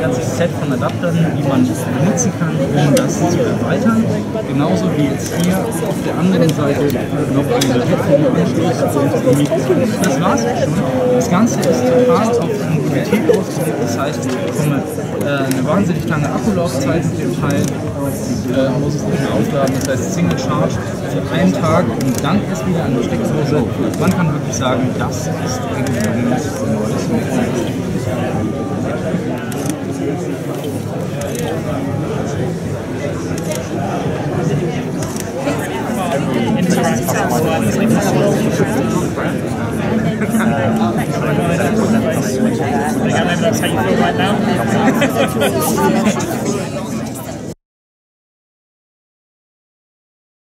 ein ganzes Set von Adaptern, die man benutzen kann, um das zu erweitern. Genauso wie jetzt hier auf der anderen Seite noch eine Headphone-Anschluss. Das war's schon. Das Ganze ist total auf Mobilität ausgelegt, das heißt, ich bekomme äh, eine wahnsinnig lange Akkulaufzeit mit dem Teil, äh, muss es nicht mehr aufladen, das heißt Single Charge für einen Tag und dann erst wieder an der Steckdose. Man kann wirklich sagen, das ist eigentlich ein neues Maybe that's how you feel right now.